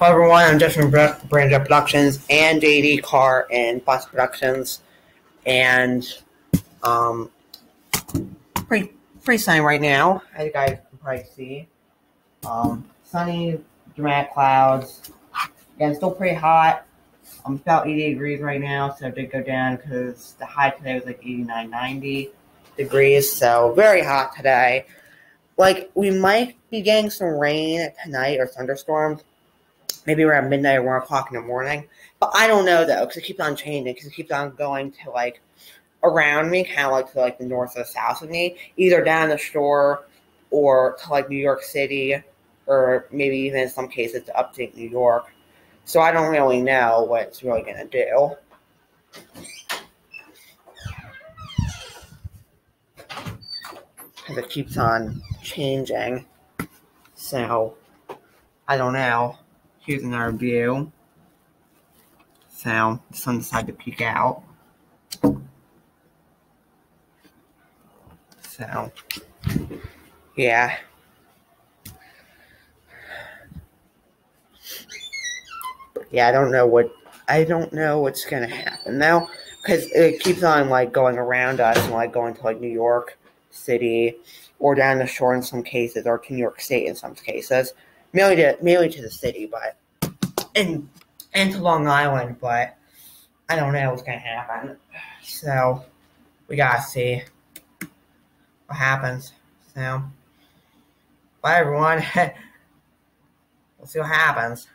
Hello everyone, I'm Justin from Branded Productions and JD Carr and Bus Productions. And um pretty pretty sunny right now, as you guys can probably see. Um sunny, dramatic clouds. Again, still pretty hot. I'm about 80 degrees right now, so it did go down because the high today was like 89, 90 degrees, so very hot today. Like, we might be getting some rain tonight or thunderstorms, maybe around midnight or 1 o'clock in the morning. But I don't know, though, because it keeps on changing, because it keeps on going to, like, around me, kind of like to, like, the north or south of me, either down the shore or to, like, New York City, or maybe even in some cases to upstate New York. So I don't really know what it's really going to do. Because it keeps on changing. So, I don't know. Here's another view. So, the sun decided to peek out. So, yeah. yeah, I don't know what I don't know what's gonna happen now because it keeps on like going around us and like going to like New York City or down the shore in some cases or to New York State in some cases, mainly to mainly to the city, but and and to Long Island, but I don't know what's gonna happen. So we gotta see what happens. So bye everyone. we'll see what happens.